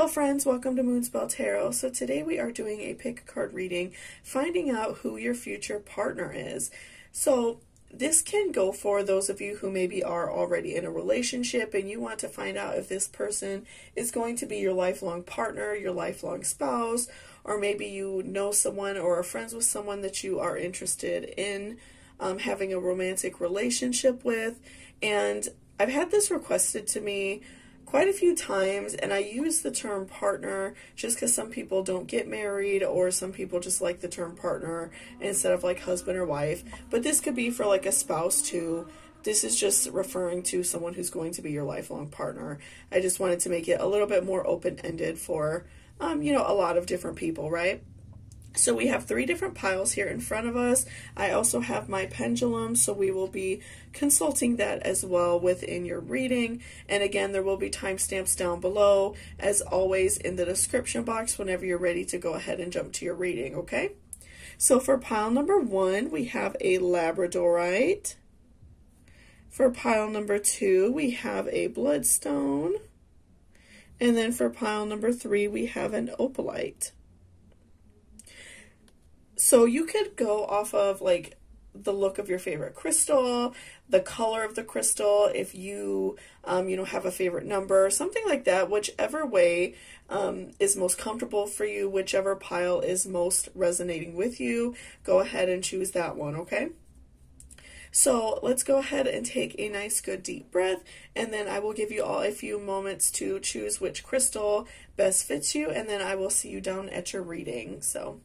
Hello friends, welcome to Moonspell Tarot. So today we are doing a pick card reading, finding out who your future partner is. So this can go for those of you who maybe are already in a relationship and you want to find out if this person is going to be your lifelong partner, your lifelong spouse, or maybe you know someone or are friends with someone that you are interested in um, having a romantic relationship with. And I've had this requested to me quite a few times, and I use the term partner just because some people don't get married, or some people just like the term partner instead of like husband or wife. But this could be for like a spouse too. This is just referring to someone who's going to be your lifelong partner. I just wanted to make it a little bit more open ended for, um, you know, a lot of different people, right? So we have three different piles here in front of us. I also have my pendulum, so we will be consulting that as well within your reading. And again, there will be timestamps down below, as always in the description box whenever you're ready to go ahead and jump to your reading, okay? So for pile number one, we have a Labradorite. For pile number two, we have a Bloodstone. And then for pile number three, we have an Opalite. So you could go off of like the look of your favorite crystal, the color of the crystal, if you, um, you know, have a favorite number, something like that, whichever way um, is most comfortable for you, whichever pile is most resonating with you, go ahead and choose that one, okay? So let's go ahead and take a nice good deep breath and then I will give you all a few moments to choose which crystal best fits you and then I will see you down at your reading. So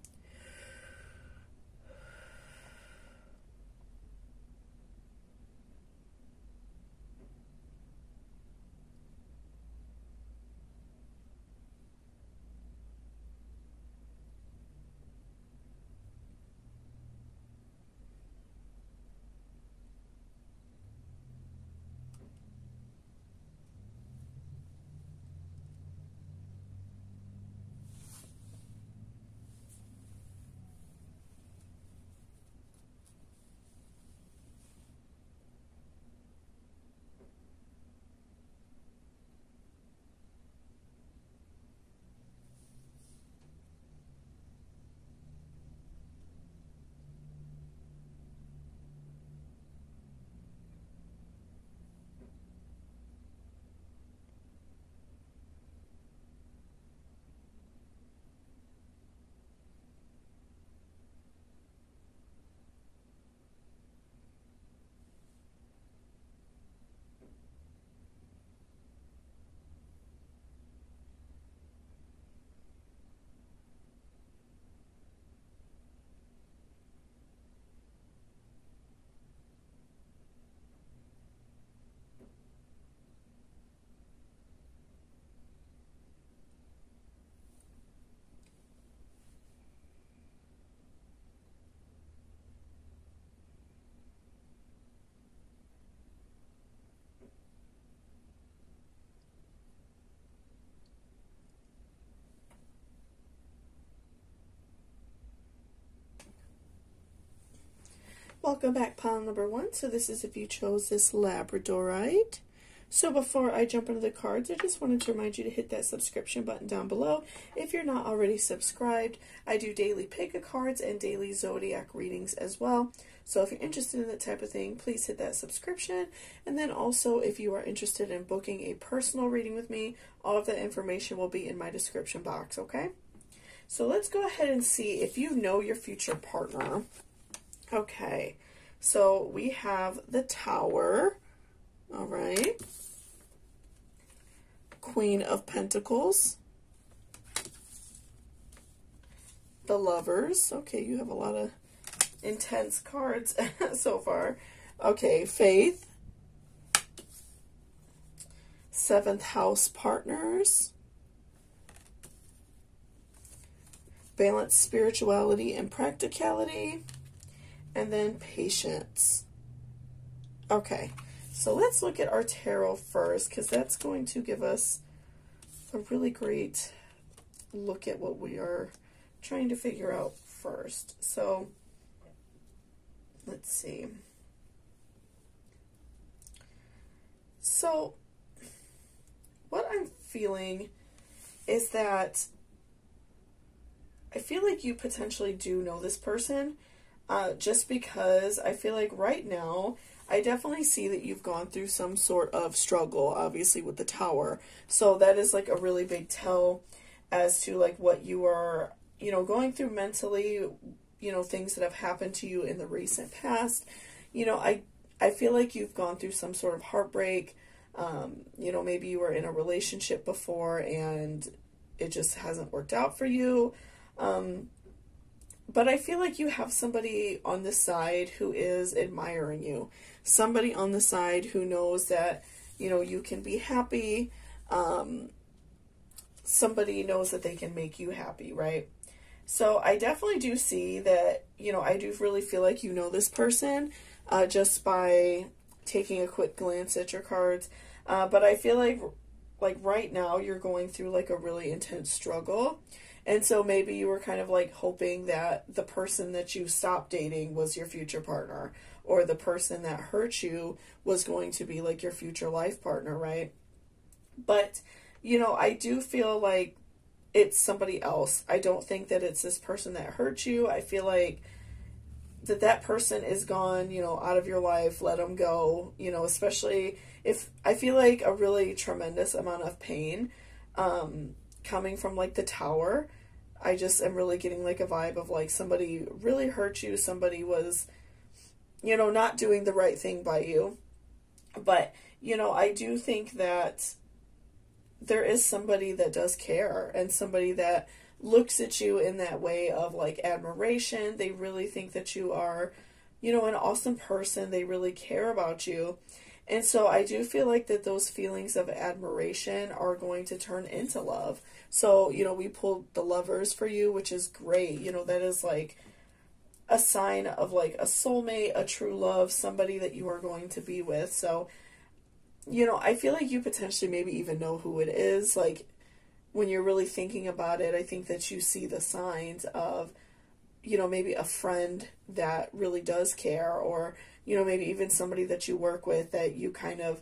Welcome back, pile number one. So this is if you chose this Labradorite. So before I jump into the cards, I just wanted to remind you to hit that subscription button down below. If you're not already subscribed, I do daily pick a cards and daily zodiac readings as well. So if you're interested in that type of thing, please hit that subscription. And then also, if you are interested in booking a personal reading with me, all of that information will be in my description box, okay? So let's go ahead and see if you know your future partner. Okay, so we have the Tower, all right, Queen of Pentacles, the Lovers, okay, you have a lot of intense cards so far. Okay, Faith, Seventh House Partners, Balance Spirituality and Practicality, and then patience. Okay, so let's look at our tarot first because that's going to give us a really great look at what we are trying to figure out first. So let's see. So what I'm feeling is that I feel like you potentially do know this person uh, just because I feel like right now I definitely see that you've gone through some sort of struggle, obviously, with the tower. So that is like a really big tell as to like what you are, you know, going through mentally, you know, things that have happened to you in the recent past. You know, I I feel like you've gone through some sort of heartbreak. Um, you know, maybe you were in a relationship before and it just hasn't worked out for you. Um, but I feel like you have somebody on the side who is admiring you. Somebody on the side who knows that, you know, you can be happy. Um, somebody knows that they can make you happy, right? So I definitely do see that, you know, I do really feel like you know this person uh, just by taking a quick glance at your cards. Uh, but I feel like, like right now, you're going through like a really intense struggle. And so maybe you were kind of like hoping that the person that you stopped dating was your future partner, or the person that hurt you was going to be like your future life partner, right? But, you know, I do feel like it's somebody else. I don't think that it's this person that hurt you. I feel like that that person is gone, you know, out of your life, let them go, you know, especially if I feel like a really tremendous amount of pain um, coming from like the tower. I just am really getting like a vibe of like somebody really hurt you, somebody was, you know, not doing the right thing by you. But, you know, I do think that there is somebody that does care and somebody that looks at you in that way of like admiration. They really think that you are, you know, an awesome person. They really care about you. And so I do feel like that those feelings of admiration are going to turn into love. So, you know, we pulled the lovers for you, which is great. You know, that is like a sign of like a soulmate, a true love, somebody that you are going to be with. So, you know, I feel like you potentially maybe even know who it is. Like when you're really thinking about it, I think that you see the signs of, you know, maybe a friend that really does care or you know, maybe even somebody that you work with that you kind of,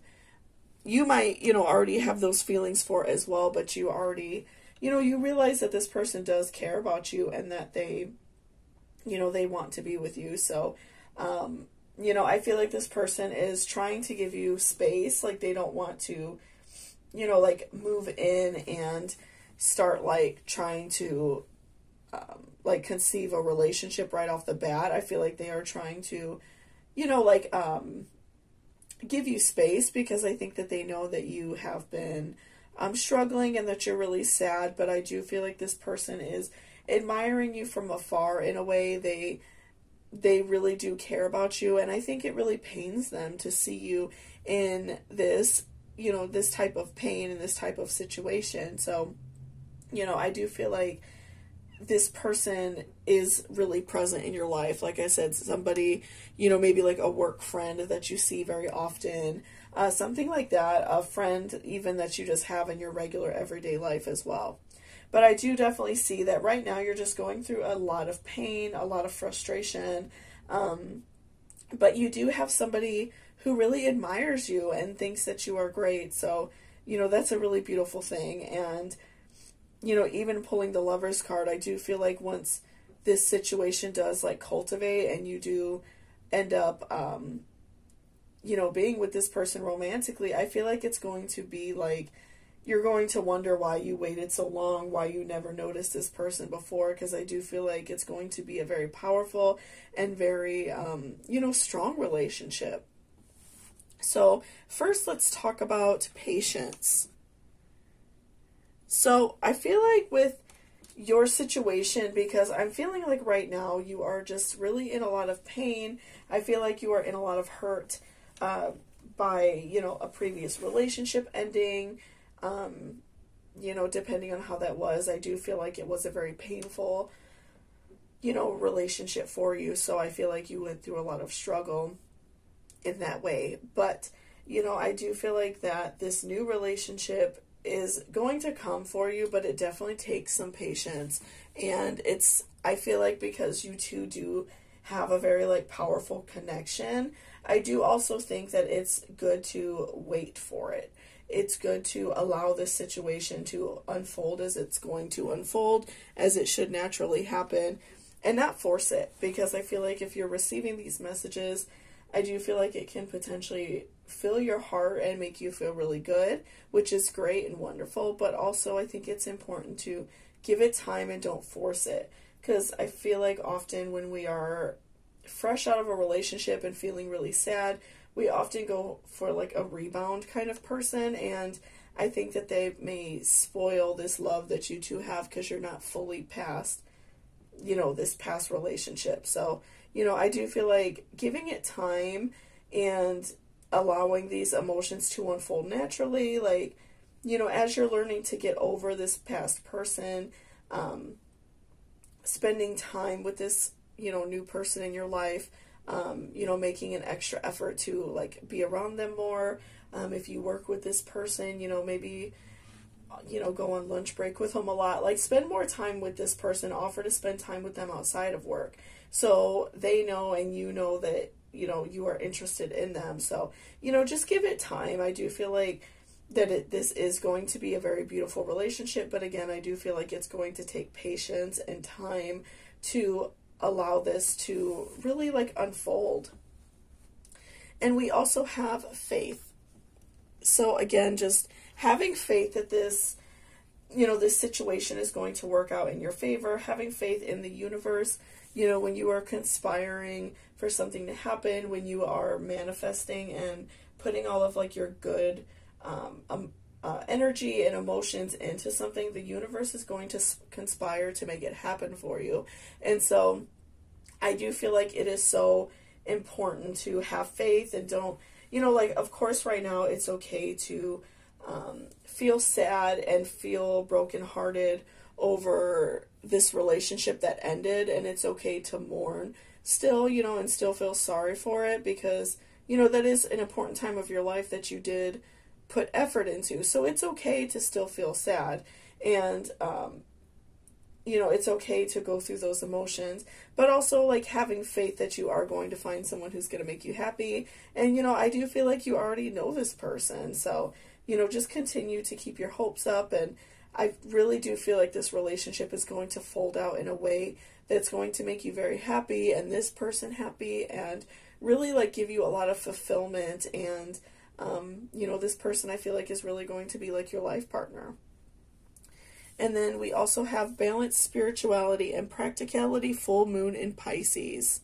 you might, you know, already have those feelings for as well, but you already, you know, you realize that this person does care about you and that they, you know, they want to be with you. So, um, you know, I feel like this person is trying to give you space. Like they don't want to, you know, like move in and start like trying to, um, like conceive a relationship right off the bat. I feel like they are trying to, you know, like um, give you space because I think that they know that you have been um, struggling and that you're really sad. But I do feel like this person is admiring you from afar in a way they they really do care about you and I think it really pains them to see you in this you know this type of pain and this type of situation so you know I do feel like this person is really present in your life. Like I said, somebody, you know, maybe like a work friend that you see very often, uh, something like that, a friend even that you just have in your regular everyday life as well. But I do definitely see that right now you're just going through a lot of pain, a lot of frustration. Um, but you do have somebody who really admires you and thinks that you are great. So, you know, that's a really beautiful thing. And, you know, even pulling the lover's card, I do feel like once this situation does like cultivate and you do end up, um, you know, being with this person romantically, I feel like it's going to be like you're going to wonder why you waited so long, why you never noticed this person before, because I do feel like it's going to be a very powerful and very, um, you know, strong relationship. So, first, let's talk about patience. So I feel like with your situation, because I'm feeling like right now you are just really in a lot of pain. I feel like you are in a lot of hurt uh, by, you know, a previous relationship ending. Um, you know, depending on how that was, I do feel like it was a very painful, you know, relationship for you. So I feel like you went through a lot of struggle in that way. But, you know, I do feel like that this new relationship is going to come for you, but it definitely takes some patience. And it's, I feel like because you two do have a very like powerful connection, I do also think that it's good to wait for it. it's good to allow this situation to unfold as it's going to unfold, as it should naturally happen, and not force it. Because I feel like if you're receiving these messages, I do feel like it can potentially fill your heart and make you feel really good, which is great and wonderful. But also, I think it's important to give it time and don't force it. Because I feel like often when we are fresh out of a relationship and feeling really sad, we often go for like a rebound kind of person. And I think that they may spoil this love that you two have because you're not fully past, you know, this past relationship. So, you know, I do feel like giving it time and allowing these emotions to unfold naturally, like, you know, as you're learning to get over this past person, um, spending time with this, you know, new person in your life, um, you know, making an extra effort to like be around them more. Um, if you work with this person, you know, maybe, you know, go on lunch break with them a lot. Like, spend more time with this person. Offer to spend time with them outside of work, so they know and you know that you know you are interested in them. So, you know, just give it time. I do feel like that it, this is going to be a very beautiful relationship, but again, I do feel like it's going to take patience and time to allow this to really like unfold. And we also have faith. So again, just having faith that this you know this situation is going to work out in your favor, having faith in the universe, you know, when you are conspiring for something to happen, when you are manifesting and putting all of like your good um, um uh, energy and emotions into something, the universe is going to conspire to make it happen for you. And so I do feel like it is so important to have faith and don't, you know, like, of course, right now it's okay to um, feel sad and feel brokenhearted over this relationship that ended, and it's okay to mourn still, you know, and still feel sorry for it because, you know, that is an important time of your life that you did put effort into. So it's okay to still feel sad. And, um, you know, it's okay to go through those emotions, but also like having faith that you are going to find someone who's going to make you happy. And, you know, I do feel like you already know this person. So, you know, just continue to keep your hopes up. And I really do feel like this relationship is going to fold out in a way that's going to make you very happy and this person happy and really like give you a lot of fulfillment. And, um, you know, this person I feel like is really going to be like your life partner. And then we also have balanced spirituality and practicality full moon in Pisces.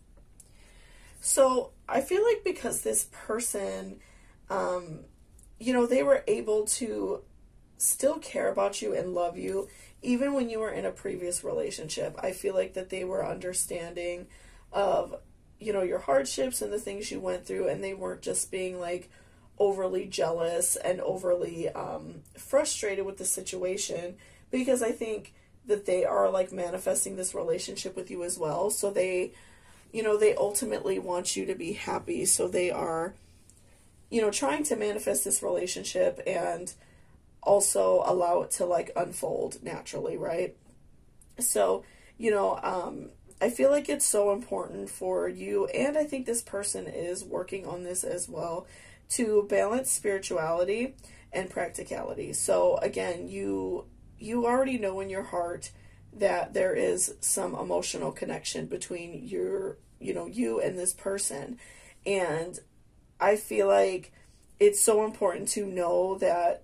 So I feel like because this person, um, you know, they were able to still care about you and love you even when you were in a previous relationship. I feel like that they were understanding of, you know, your hardships and the things you went through, and they weren't just being like overly jealous and overly um, frustrated with the situation because I think that they are like manifesting this relationship with you as well. So they, you know, they ultimately want you to be happy. So they are, you know, trying to manifest this relationship and also allow it to like unfold naturally, right? So, you know, um, I feel like it's so important for you, and I think this person is working on this as well, to balance spirituality and practicality. So, again, you you already know in your heart that there is some emotional connection between your you know you and this person. And i feel like it's so important to know that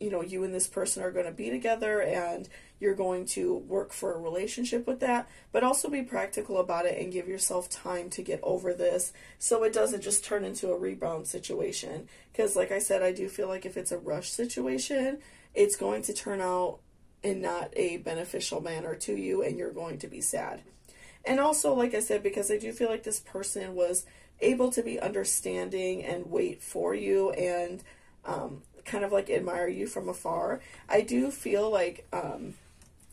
you know you and this person are going to be together and you're going to work for a relationship with that. But also be practical about it and give yourself time to get over this so it doesn't just turn into a rebound situation. Because like i said i do feel like if it's a rush situation it's going to turn out in not a beneficial manner to you and you're going to be sad. And also, like I said, because I do feel like this person was able to be understanding and wait for you and um, kind of like admire you from afar, I do feel like um,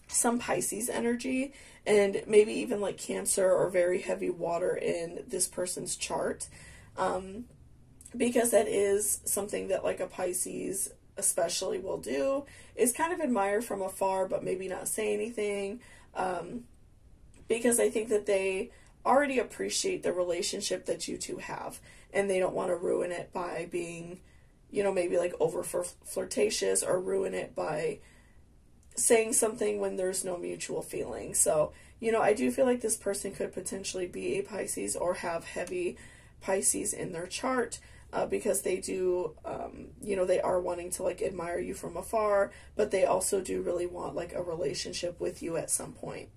some Pisces energy and maybe even like Cancer or very heavy water in this person's chart. Um, because that is something that like a Pisces especially will do is kind of admire from afar but maybe not say anything um, because I think that they already appreciate the relationship that you two have and they don't want to ruin it by being you know, maybe like over flirtatious or ruin it by saying something when there's no mutual feeling. So, you know, I do feel like this person could potentially be a Pisces or have heavy Pisces in their chart. Uh, because they do, um, you know, they are wanting to like admire you from afar, but they also do really want like a relationship with you at some point.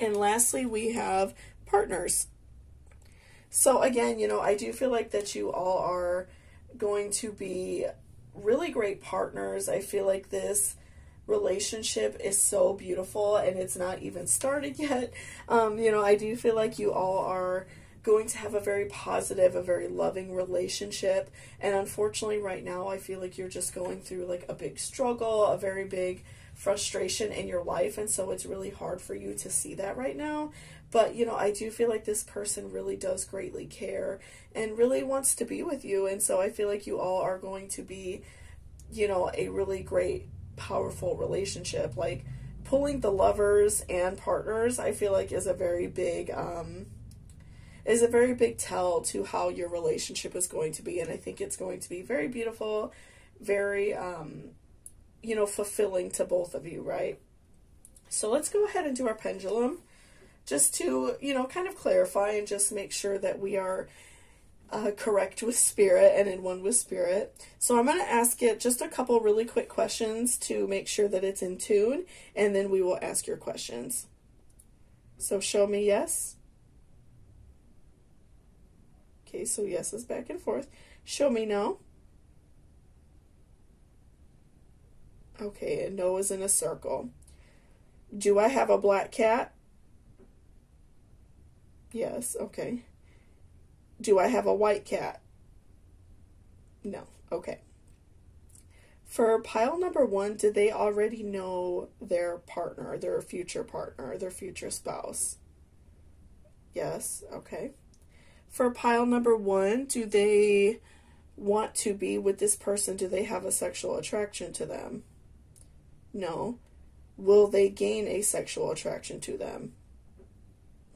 And lastly, we have partners. So again, you know, I do feel like that you all are going to be really great partners. I feel like this relationship is so beautiful and it's not even started yet. Um, you know, I do feel like you all are going to have a very positive, a very loving relationship. And unfortunately, right now, I feel like you're just going through like a big struggle, a very big frustration in your life. And so it's really hard for you to see that right now. But, you know, I do feel like this person really does greatly care and really wants to be with you. And so I feel like you all are going to be, you know, a really great, powerful relationship. Like, pulling the lovers and partners, I feel like is a very big, um, is a very big tell to how your relationship is going to be. And I think it's going to be very beautiful, very, um, you know, fulfilling to both of you, right? So let's go ahead and do our pendulum just to, you know, kind of clarify and just make sure that we are uh, correct with spirit and in one with spirit. So I'm going to ask it just a couple really quick questions to make sure that it's in tune, and then we will ask your questions. So show me yes. Okay, so yes is back and forth. Show me no. Okay, and no is in a circle. Do I have a black cat? Yes, okay. Do I have a white cat? No, okay. For pile number one, did they already know their partner, their future partner, their future spouse? Yes, okay for pile number one, do they want to be with this person? Do they have a sexual attraction to them? No. Will they gain a sexual attraction to them?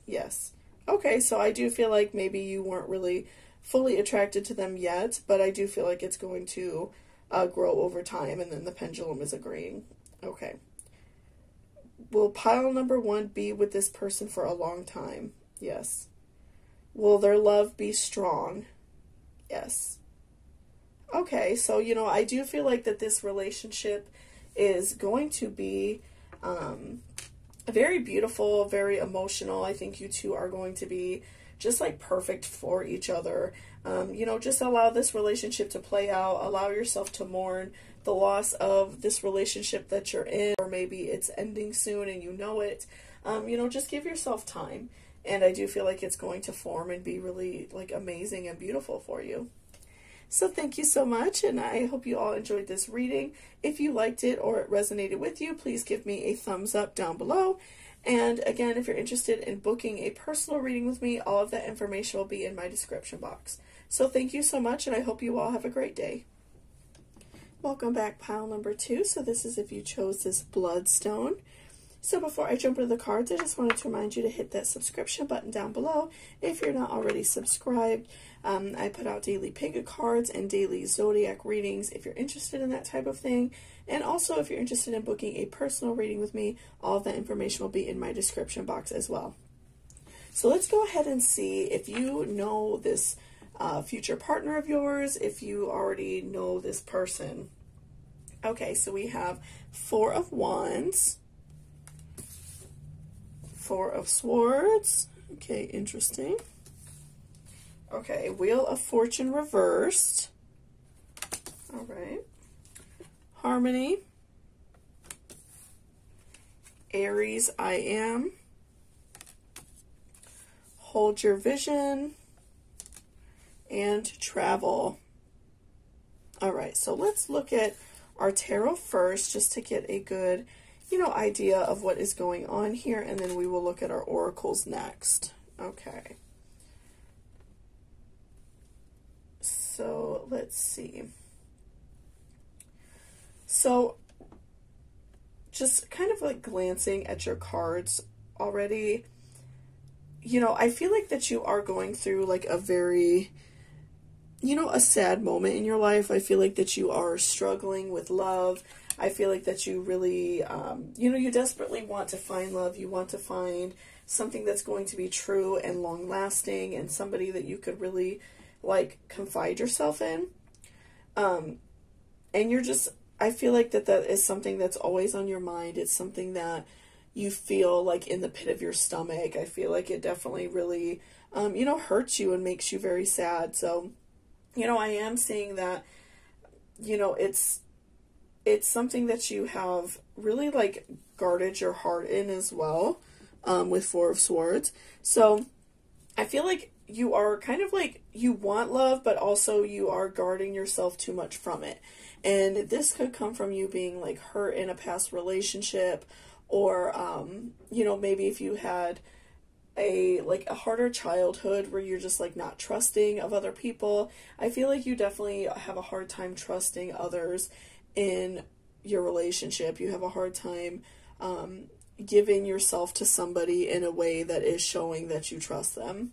Yes. Okay, so I do feel like maybe you weren't really fully attracted to them yet, but I do feel like it's going to uh, grow over time, and then the pendulum is agreeing. Okay. Will pile number one be with this person for a long time? Yes. Will their love be strong? Yes. Okay, so, you know, I do feel like that this relationship is going to be um, very beautiful, very emotional. I think you two are going to be just like perfect for each other. Um, you know, just allow this relationship to play out, allow yourself to mourn the loss of this relationship that you're in, or maybe it's ending soon and you know it. Um, you know, just give yourself time and I do feel like it's going to form and be really like amazing and beautiful for you. So thank you so much, and I hope you all enjoyed this reading. If you liked it or it resonated with you, please give me a thumbs up down below. And again, if you're interested in booking a personal reading with me, all of that information will be in my description box. So thank you so much, and I hope you all have a great day. Welcome back, pile number two. So this is if you chose this bloodstone. So before I jump into the cards, I just wanted to remind you to hit that subscription button down below if you're not already subscribed. Um, I put out daily pick a cards and daily zodiac readings if you're interested in that type of thing. And also, if you're interested in booking a personal reading with me, all that information will be in my description box as well. So let's go ahead and see if you know this uh, future partner of yours, if you already know this person. Okay, so we have Four of Wands, Four of Swords. Okay, interesting. Okay, Wheel of Fortune reversed. All right. Harmony. Aries, I am. Hold your vision. And travel. All right, so let's look at our tarot first just to get a good you know, idea of what is going on here, and then we will look at our oracles next. Okay. So, let's see. So, just kind of like glancing at your cards already, you know, I feel like that you are going through like a very you know, a sad moment in your life. I feel like that you are struggling with love. I feel like that you really, um, you know, you desperately want to find love. You want to find something that's going to be true and long lasting and somebody that you could really like confide yourself in. Um, and you're just, I feel like that that is something that's always on your mind. It's something that you feel like in the pit of your stomach. I feel like it definitely really, um, you know, hurts you and makes you very sad. So, you know, I am seeing that, you know, it's it's something that you have really like guarded your heart in as well um, with Four of Swords. So I feel like you are kind of like you want love, but also you are guarding yourself too much from it. And this could come from you being like hurt in a past relationship, or um, you know, maybe if you had a like a harder childhood where you're just like not trusting of other people. I feel like you definitely have a hard time trusting others in your relationship. You have a hard time um, giving yourself to somebody in a way that is showing that you trust them.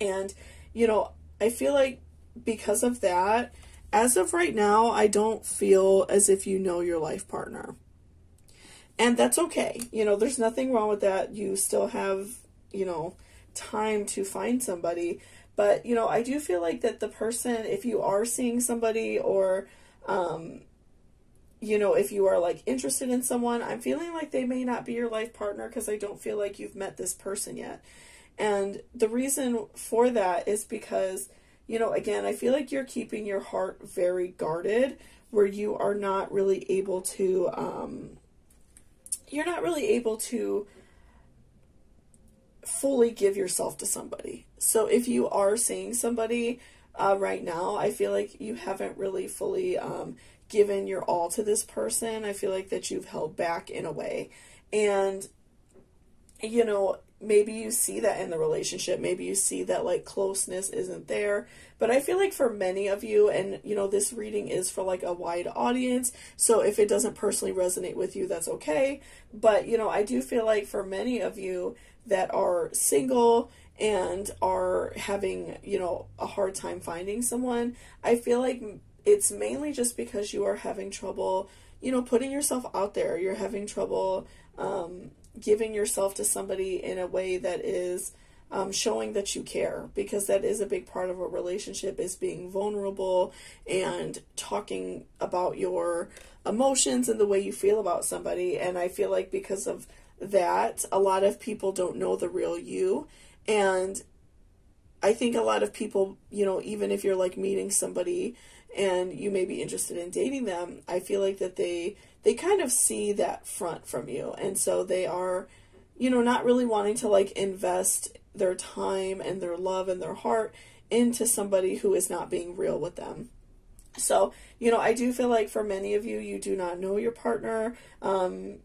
And, you know, I feel like because of that, as of right now, I don't feel as if you know your life partner. And that's okay. You know, there's nothing wrong with that. You still have, you know, time to find somebody. But, you know, I do feel like that the person, if you are seeing somebody or, um, you know, if you are like interested in someone, I'm feeling like they may not be your life partner because I don't feel like you've met this person yet. And the reason for that is because, you know, again, I feel like you're keeping your heart very guarded where you are not really able to, um, you're not really able to fully give yourself to somebody. So if you are seeing somebody uh, right now, I feel like you haven't really fully um, given your all to this person. I feel like that you've held back in a way. And, you know, maybe you see that in the relationship. Maybe you see that like closeness isn't there. But I feel like for many of you, and you know, this reading is for like a wide audience. So if it doesn't personally resonate with you, that's okay. But, you know, I do feel like for many of you that are single and are having, you know, a hard time finding someone, I feel like it's mainly just because you are having trouble, you know, putting yourself out there. You're having trouble um, giving yourself to somebody in a way that is um, showing that you care because that is a big part of a relationship is being vulnerable and talking about your emotions and the way you feel about somebody and i feel like because of that a lot of people don't know the real you and i think a lot of people you know even if you're like meeting somebody and you may be interested in dating them, I feel like that they they kind of see that front from you. And so they are, you know, not really wanting to like invest their time and their love and their heart into somebody who is not being real with them. So, you know, I do feel like for many of you, you do not know your partner. Um,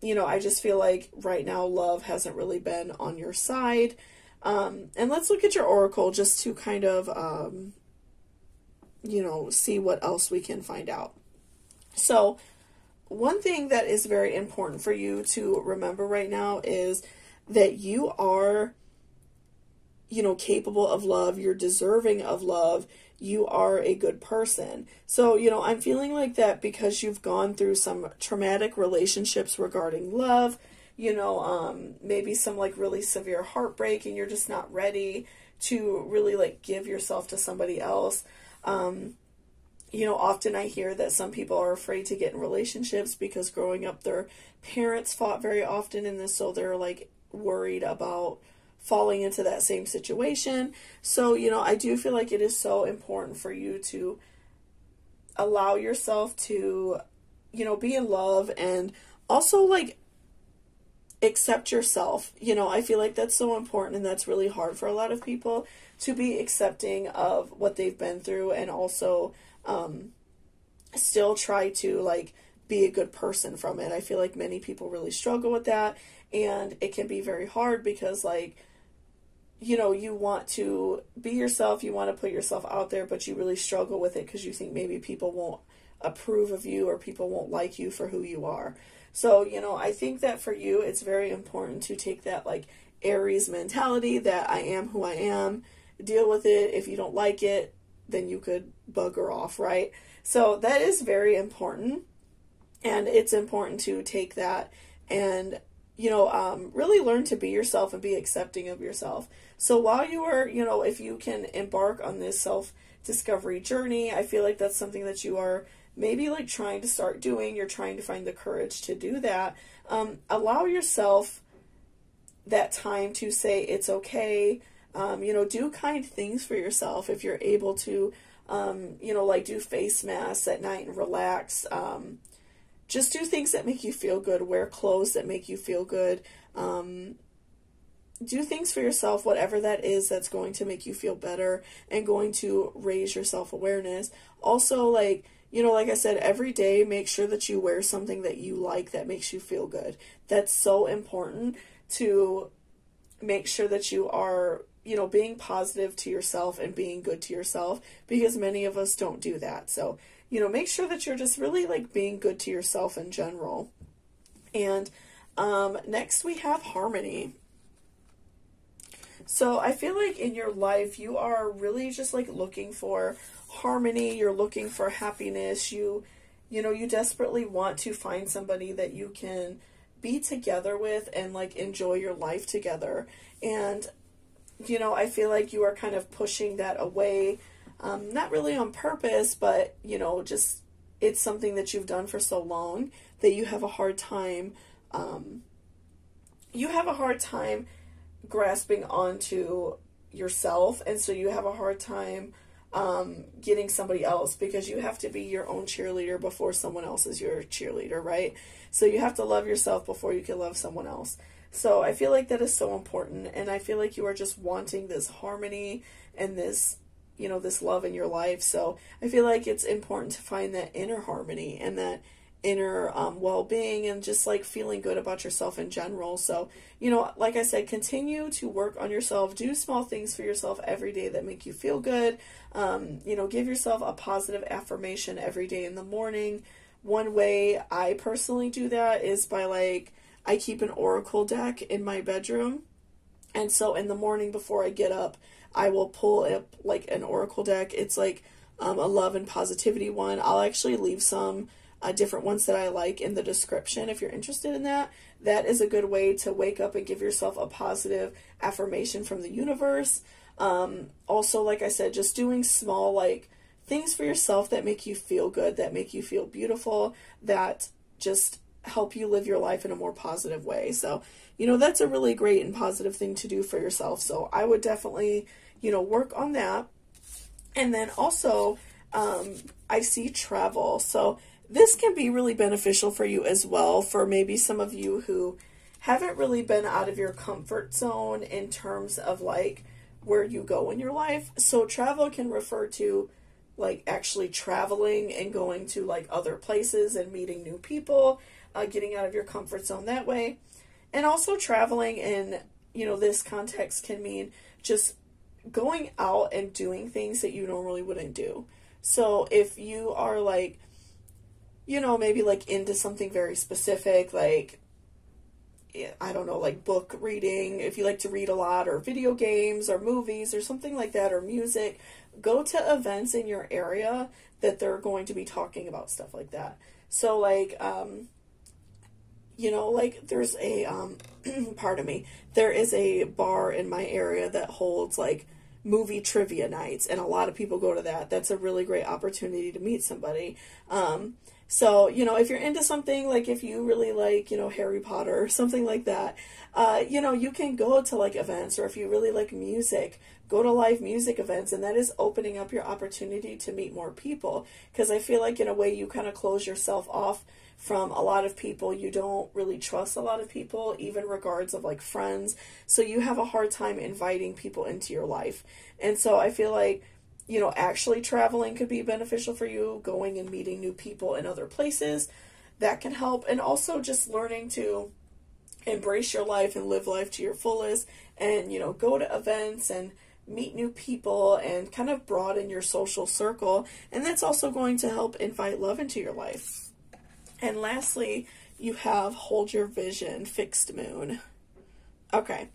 you know, I just feel like right now love hasn't really been on your side. Um, and let's look at your oracle just to kind of um, you know, see what else we can find out. So, one thing that is very important for you to remember right now is that you are, you know, capable of love, you're deserving of love, you are a good person. So, you know, I'm feeling like that because you've gone through some traumatic relationships regarding love, you know, um, maybe some like really severe heartbreak, and you're just not ready to really like give yourself to somebody else. Um, you know, often I hear that some people are afraid to get in relationships because growing up, their parents fought very often in this, so they're like worried about falling into that same situation. So, you know, I do feel like it is so important for you to allow yourself to, you know, be in love and also like accept yourself. You know, I feel like that's so important and that's really hard for a lot of people to be accepting of what they've been through and also um, still try to like be a good person from it. I feel like many people really struggle with that and it can be very hard because like you know, you want to be yourself, you want to put yourself out there, but you really struggle with it because you think maybe people won't approve of you or people won't like you for who you are. So, you know, I think that for you, it's very important to take that like Aries mentality that I am who I am, deal with it. If you don't like it, then you could bugger off, right? So that is very important. And it's important to take that and, you know, um, really learn to be yourself and be accepting of yourself. So while you are, you know, if you can embark on this self discovery journey, I feel like that's something that you are maybe like trying to start doing. You're trying to find the courage to do that. Um, allow yourself that time to say it's okay. Um, you know, do kind things for yourself if you're able to. Um, you know, like do face masks at night and relax. Um, just do things that make you feel good. Wear clothes that make you feel good. Um, do things for yourself, whatever that is that's going to make you feel better and going to raise your self awareness. Also, like, you know, like I said, every day make sure that you wear something that you like that makes you feel good. That's so important to make sure that you are, you know, being positive to yourself and being good to yourself because many of us don't do that. So, you know, make sure that you're just really like being good to yourself in general. And um, next we have harmony. So I feel like in your life you are really just like looking for harmony, you're looking for happiness, you you know, you desperately want to find somebody that you can be together with and like enjoy your life together. And you know, I feel like you are kind of pushing that away um, not really on purpose, but you know, just it's something that you've done for so long that you have a hard time. Um, you have a hard time grasping onto yourself, and so you have a hard time um, getting somebody else because you have to be your own cheerleader before someone else is your cheerleader, right? So you have to love yourself before you can love someone else. So I feel like that is so important, and I feel like you are just wanting this harmony and this you know this love in your life so i feel like it's important to find that inner harmony and that inner um, well-being and just like feeling good about yourself in general. So you know like i said continue to work on yourself. Do small things for yourself every day that make you feel good. Um, you know give yourself a positive affirmation every day in the morning. One way i personally do that is by like i keep an oracle deck in my bedroom. And so in the morning before i get up I will pull up like an oracle deck. It's like um, a love and positivity one. I'll actually leave some uh, different ones that I like in the description if you're interested in that. That is a good way to wake up and give yourself a positive affirmation from the universe. Um, also, like I said, just doing small like things for yourself that make you feel good, that make you feel beautiful, that just help you live your life in a more positive way. So, you know, that's a really great and positive thing to do for yourself. So, I would definitely, you know, work on that. And then also, um, I see travel. So, this can be really beneficial for you as well, for maybe some of you who haven't really been out of your comfort zone in terms of like where you go in your life. So, travel can refer to like actually traveling and going to like other places and meeting new people uh, getting out of your comfort zone that way. And also traveling in, you know, this context can mean just going out and doing things that you normally wouldn't do. So if you are like, you know, maybe like into something very specific, like, I don't know, like book reading, if you like to read a lot, or video games, or movies, or something like that, or music, go to events in your area that they're going to be talking about stuff like that. So, like, um, you know, like there's a um pardon me, there is a bar in my area that holds like movie trivia nights and a lot of people go to that. That's a really great opportunity to meet somebody. Um so, you know, if you're into something like if you really like, you know, Harry Potter or something like that, uh, you know, you can go to like events or if you really like music, go to live music events and that is opening up your opportunity to meet more people because I feel like in a way you kind of close yourself off from a lot of people. You don't really trust a lot of people, even regards of like friends. So you have a hard time inviting people into your life. And so I feel like, you know, actually traveling could be beneficial for you, going and meeting new people in other places. That can help. And also just learning to embrace your life and live life to your fullest and, you know, go to events and meet new people and kind of broaden your social circle. And that's also going to help invite love into your life. And lastly, you have Hold Your Vision, Fixed Moon. Okay,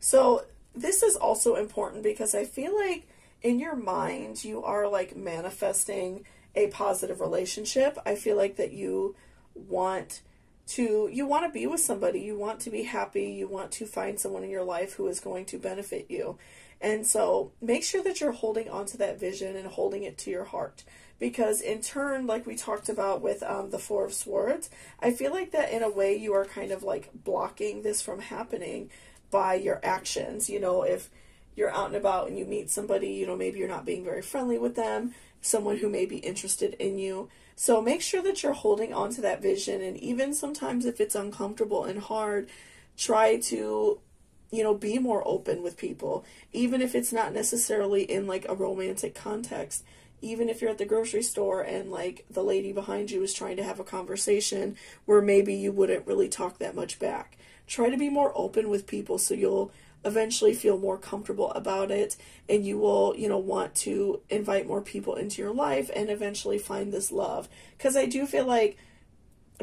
so this is also important because I feel like in your mind, you are like manifesting a positive relationship. I feel like that you want to you want to be with somebody, you want to be happy, you want to find someone in your life who is going to benefit you. And so make sure that you're holding on to that vision and holding it to your heart. Because in turn, like we talked about with um, the Four of Swords, I feel like that in a way you are kind of like blocking this from happening by your actions. You know, if you're out and about and you meet somebody, you know, maybe you're not being very friendly with them, someone who may be interested in you. So make sure that you're holding on to that vision. And even sometimes if it's uncomfortable and hard, try to you know, be more open with people, even if it's not necessarily in like a romantic context. Even if you're at the grocery store and like the lady behind you is trying to have a conversation where maybe you wouldn't really talk that much back. Try to be more open with people so you'll eventually feel more comfortable about it and you will, you know, want to invite more people into your life and eventually find this love. Because I do feel like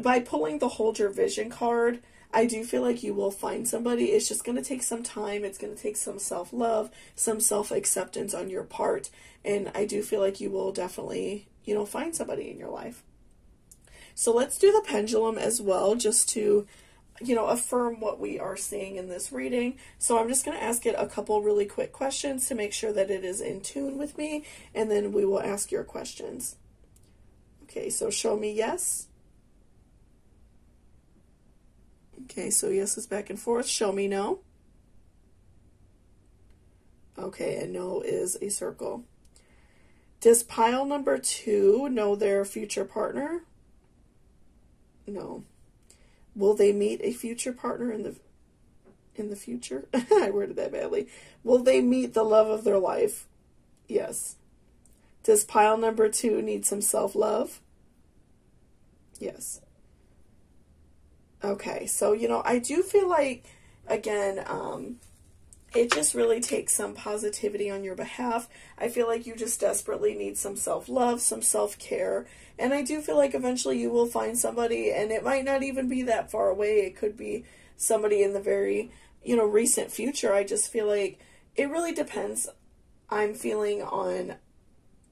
by pulling the hold your vision card, I do feel like you will find somebody. It's just going to take some time. It's going to take some self love, some self acceptance on your part. And I do feel like you will definitely, you know, find somebody in your life. So let's do the pendulum as well, just to, you know, affirm what we are seeing in this reading. So I'm just going to ask it a couple really quick questions to make sure that it is in tune with me, and then we will ask your questions. Okay, so show me yes. Okay, so yes is back and forth. Show me no. Okay, and no is a circle. Does pile number two know their future partner? No. Will they meet a future partner in the in the future? I worded that badly. Will they meet the love of their life? Yes. Does pile number two need some self-love? Yes. Okay, so you know, I do feel like again, um, it just really takes some positivity on your behalf. I feel like you just desperately need some self love, some self care. And I do feel like eventually you will find somebody, and it might not even be that far away. It could be somebody in the very, you know, recent future. I just feel like it really depends, I'm feeling, on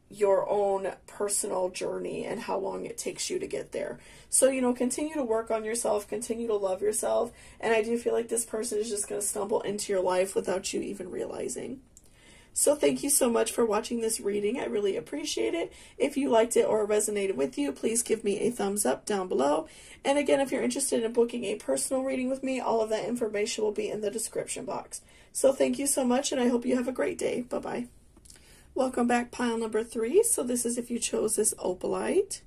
your own personal journey and how long it takes you to get there. So, you know, continue to work on yourself, continue to love yourself, and I do feel like this person is just going to stumble into your life without you even realizing. So, thank you so much for watching this reading. I really appreciate it. If you liked it or resonated with you, please give me a thumbs up down below. And again, if you're interested in booking a personal reading with me, all of that information will be in the description box. So, thank you so much, and I hope you have a great day. Bye bye. Welcome back, pile number three. So this is if you chose this opalite.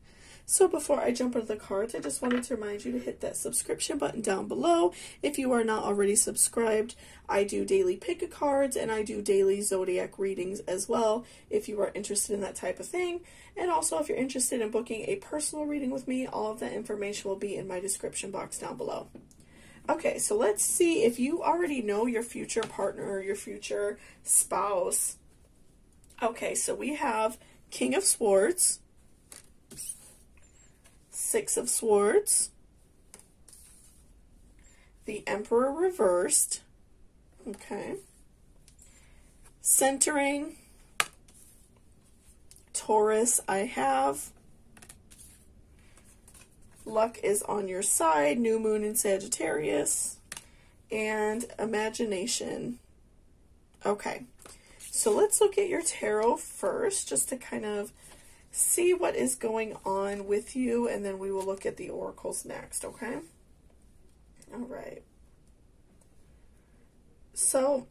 So before I jump into the cards, I just wanted to remind you to hit that subscription button down below. If you are not already subscribed, I do daily pick a cards and I do daily zodiac readings as well if you are interested in that type of thing. And also if you're interested in booking a personal reading with me, all of that information will be in my description box down below. Okay, so let's see if you already know your future partner, your future spouse, Okay, so we have King of Swords, Six of Swords, the Emperor reversed, okay, centering, Taurus I have, luck is on your side, new moon in Sagittarius, and imagination. Okay. So let's look at your tarot first, just to kind of see what is going on with you, and then we will look at the oracles next, okay? All right. So,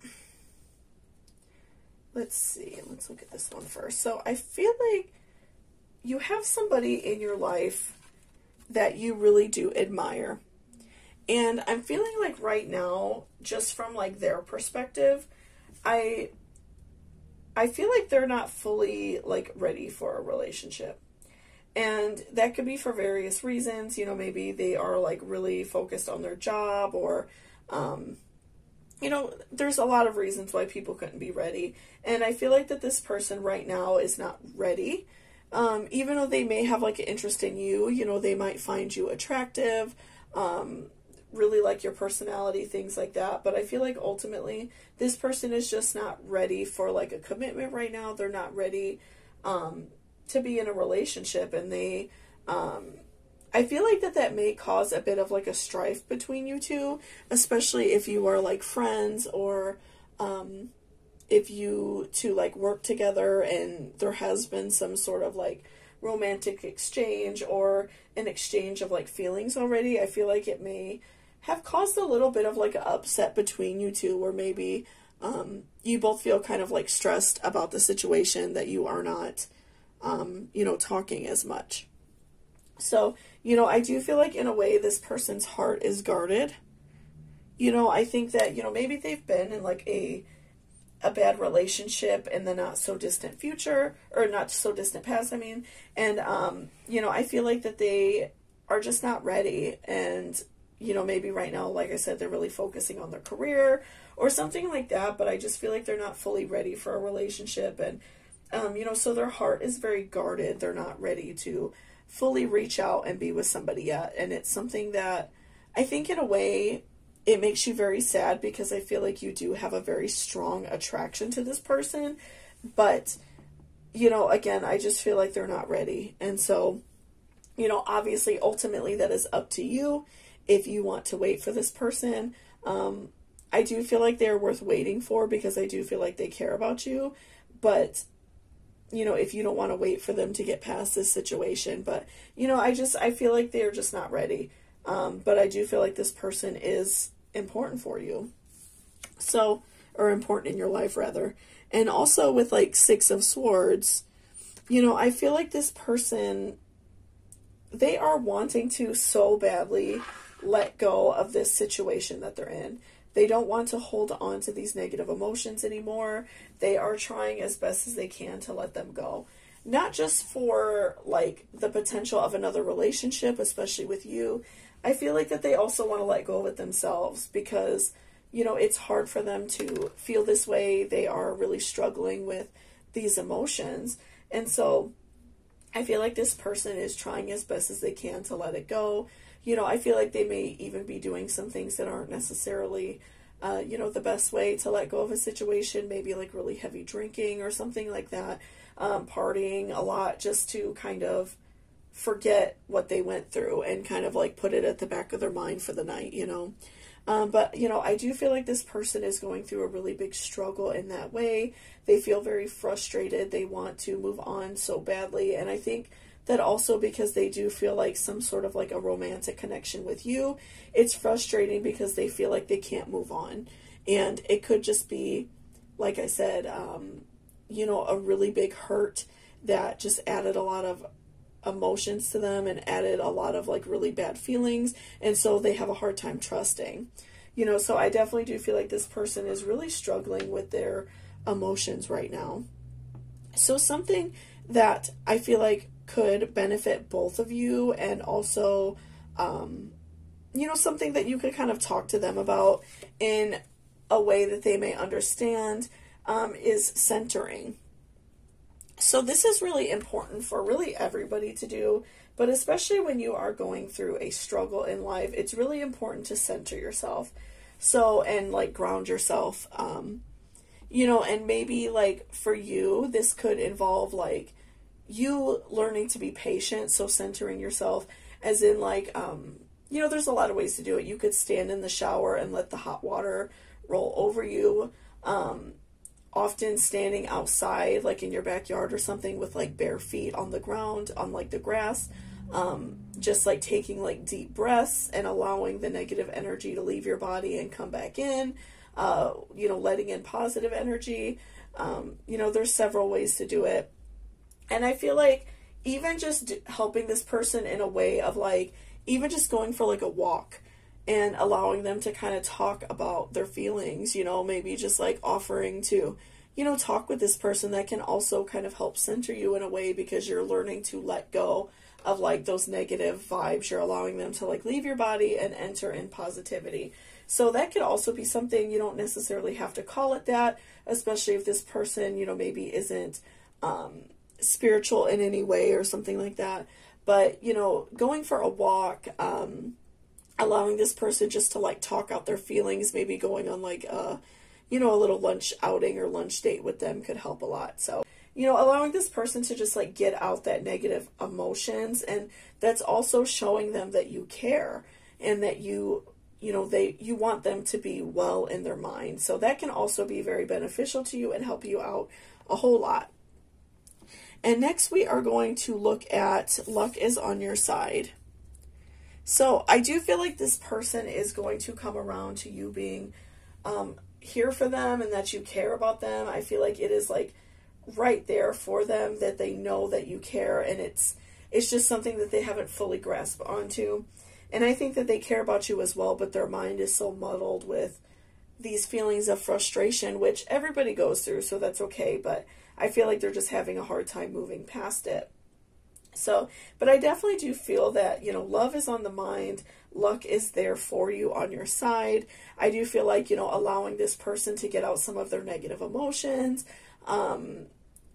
let's see. Let's look at this one first. So, I feel like you have somebody in your life that you really do admire. And I'm feeling like right now, just from like their perspective, I I feel like they're not fully like ready for a relationship. And that could be for various reasons. You know, maybe they are like really focused on their job or um you know, there's a lot of reasons why people couldn't be ready. And I feel like that this person right now is not ready. Um, even though they may have like an interest in you, you know, they might find you attractive. Um, really like your personality, things like that. But I feel like ultimately this person is just not ready for like a commitment right now. They're not ready um, to be in a relationship, and they. Um, I feel like that that may cause a bit of like a strife between you two, especially if you are like friends or um, if you two like work together and there has been some sort of like romantic exchange or an exchange of like feelings already, I feel like it may have caused a little bit of like an upset between you two where maybe um, you both feel kind of like stressed about the situation that you are not, um, you know, talking as much. So, you know, I do feel like in a way this person's heart is guarded. You know, I think that, you know, maybe they've been in like a a bad relationship in the not so distant future or not so distant past i mean and um you know i feel like that they are just not ready and you know maybe right now like i said they're really focusing on their career or something like that but i just feel like they're not fully ready for a relationship and um you know so their heart is very guarded they're not ready to fully reach out and be with somebody yet and it's something that i think in a way it makes you very sad because I feel like you do have a very strong attraction to this person. But, you know, again, I just feel like they're not ready. And so, you know, obviously, ultimately, that is up to you if you want to wait for this person. Um, I do feel like they're worth waiting for because I do feel like they care about you. But, you know, if you don't want to wait for them to get past this situation, but, you know, I just, I feel like they're just not ready. Um, but I do feel like this person is important for you. So, or important in your life rather. And also with like Six of Swords, you know, I feel like this person, they are wanting to so badly let go of this situation that they're in. They don't want to hold on to these negative emotions anymore. They are trying as best as they can to let them go. Not just for like the potential of another relationship, especially with you, I feel like that they also want to let go of it themselves because, you know, it's hard for them to feel this way. They are really struggling with these emotions. And so I feel like this person is trying as best as they can to let it go. You know, I feel like they may even be doing some things that aren't necessarily, uh, you know, the best way to let go of a situation. Maybe like really heavy drinking or something like that, um, partying a lot just to kind of forget what they went through and kind of like put it at the back of their mind for the night, you know. Um, but, you know, I do feel like this person is going through a really big struggle in that way. They feel very frustrated. They want to move on so badly. And I think that also because they do feel like some sort of like a romantic connection with you, it's frustrating because they feel like they can't move on. And it could just be, like I said, um, you know, a really big hurt that just added a lot of emotions to them and added a lot of like really bad feelings. And so they have a hard time trusting. You know so i definitely do feel like this person is really struggling with their emotions right now. So something that i feel like could benefit both of you and also um, you know something that you could kind of talk to them about in a way that they may understand um, is centering so this is really important for really everybody to do, but especially when you are going through a struggle in life, it's really important to center yourself. So, and like ground yourself. Um, you know, and maybe like for you, this could involve like you learning to be patient, so centering yourself as in like um, you know, there's a lot of ways to do it. You could stand in the shower and let the hot water roll over you. Um, often standing outside, like in your backyard or something, with like bare feet on the ground, on like the grass. Um, just like taking like deep breaths and allowing the negative energy to leave your body and come back in. Uh, you know, letting in positive energy. Um, you know, there's several ways to do it. And I feel like even just helping this person in a way of like, even just going for like a walk and allowing them to kind of talk about their feelings, you know, maybe just like offering to, you know, talk with this person that can also kind of help center you in a way because you're learning to let go of like those negative vibes. You're allowing them to like leave your body and enter in positivity. So that could also be something you don't necessarily have to call it that, especially if this person, you know, maybe isn't um, spiritual in any way or something like that. But, you know, going for a walk, um, allowing this person just to like talk out their feelings, maybe going on like a, you know, a little lunch outing or lunch date with them could help a lot. So, you know, allowing this person to just like get out that negative emotions and that's also showing them that you care and that you you know they you want them to be well in their mind. So that can also be very beneficial to you and help you out a whole lot. And next we are going to look at luck is on your side. So I do feel like this person is going to come around to you being um, here for them and that you care about them. I feel like it is like right there for them that they know that you care and it's it's just something that they haven't fully grasped onto. And I think that they care about you as well, but their mind is so muddled with these feelings of frustration, which everybody goes through, so that's okay, but I feel like they're just having a hard time moving past it. So, but I definitely do feel that, you know, love is on the mind, luck is there for you on your side. I do feel like, you know, allowing this person to get out some of their negative emotions, um,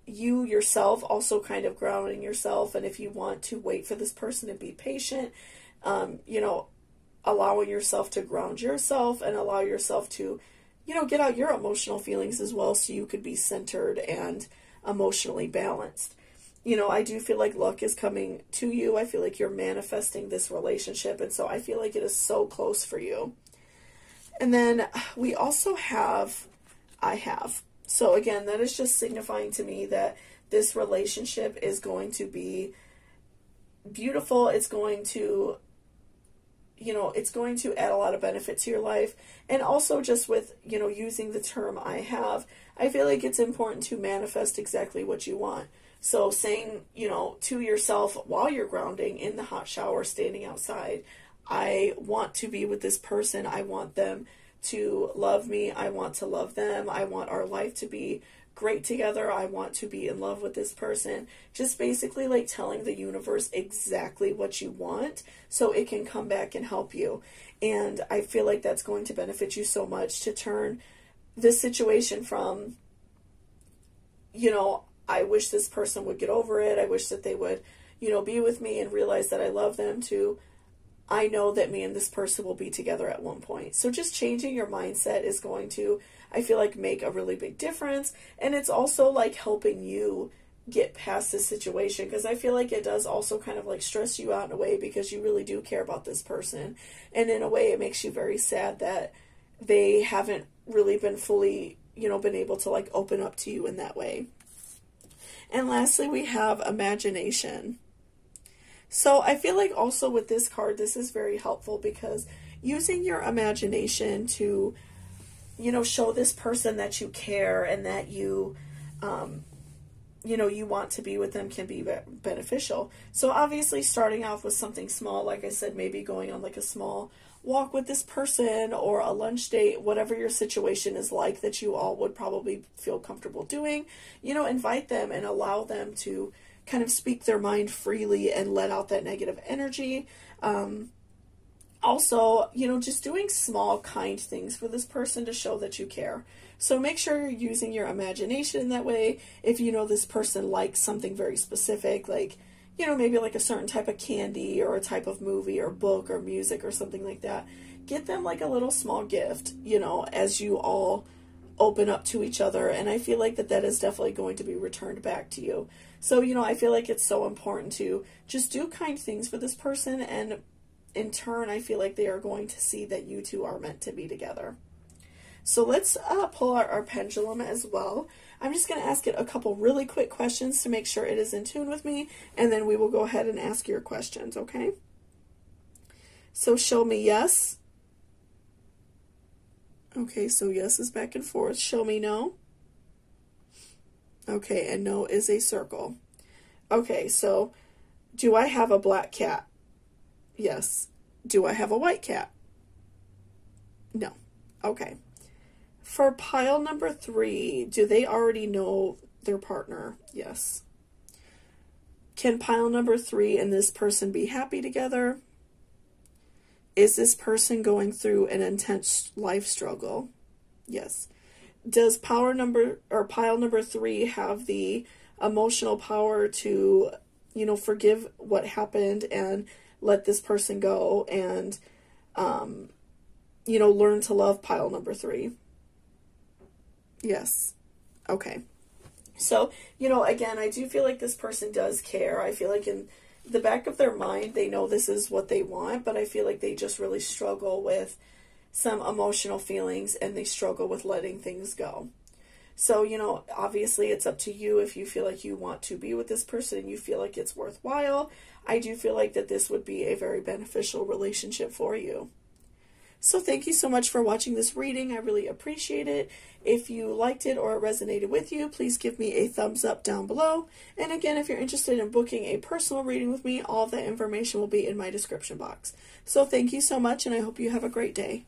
you yourself also kind of grounding yourself, and if you want to wait for this person to be patient, um, you know, allowing yourself to ground yourself and allow yourself to, you know, get out your emotional feelings as well so you could be centered and emotionally balanced you know, I do feel like luck is coming to you. I feel like you're manifesting this relationship. And so I feel like it is so close for you. And then we also have, I have. So again, that is just signifying to me that this relationship is going to be beautiful. It's going to, you know, it's going to add a lot of benefit to your life. And also just with, you know, using the term I have, I feel like it's important to manifest exactly what you want. So saying, you know, to yourself while you're grounding in the hot shower, standing outside, I want to be with this person. I want them to love me. I want to love them. I want our life to be great together. I want to be in love with this person. Just basically like telling the universe exactly what you want so it can come back and help you. And I feel like that's going to benefit you so much to turn this situation from, you know, I wish this person would get over it. I wish that they would, you know, be with me and realize that I love them to I know that me and this person will be together at one point. So just changing your mindset is going to, I feel like, make a really big difference. And it's also like helping you get past this situation because I feel like it does also kind of like stress you out in a way because you really do care about this person. And in a way, it makes you very sad that they haven't really been fully, you know, been able to like open up to you in that way. And lastly, we have imagination. So I feel like also with this card, this is very helpful because using your imagination to, you know, show this person that you care and that you, um, you know, you want to be with them can be beneficial. So obviously starting off with something small, like I said, maybe going on like a small walk with this person or a lunch date, whatever your situation is like that you all would probably feel comfortable doing, you know, invite them and allow them to kind of speak their mind freely and let out that negative energy. Um, also, you know, just doing small, kind things for this person to show that you care. So make sure you're using your imagination in that way. If you know this person likes something very specific, like, you know, maybe like a certain type of candy or a type of movie or book or music or something like that. Get them like a little small gift, you know, as you all open up to each other. And I feel like that that is definitely going to be returned back to you. So, you know, I feel like it's so important to just do kind things for this person. And in turn, I feel like they are going to see that you two are meant to be together. So let's uh, pull out our pendulum as well. I'm just going to ask it a couple really quick questions to make sure it is in tune with me, and then we will go ahead and ask your questions, okay? So show me yes. Okay, so yes is back and forth. Show me no. Okay, and no is a circle. Okay, so do I have a black cat? Yes. Do I have a white cat? No. Okay. For pile number three, do they already know their partner? Yes. Can pile number three and this person be happy together? Is this person going through an intense life struggle? Yes. Does power number or pile number three have the emotional power to, you know, forgive what happened and let this person go and um, you know, learn to love pile number three. Yes. Okay. So, you know, again, I do feel like this person does care. I feel like in the back of their mind, they know this is what they want, but I feel like they just really struggle with some emotional feelings and they struggle with letting things go. So, you know, obviously it's up to you if you feel like you want to be with this person and you feel like it's worthwhile. I do feel like that this would be a very beneficial relationship for you. So thank you so much for watching this reading. I really appreciate it. If you liked it or it resonated with you, please give me a thumbs up down below. And again, if you're interested in booking a personal reading with me, all of that information will be in my description box. So thank you so much, and I hope you have a great day.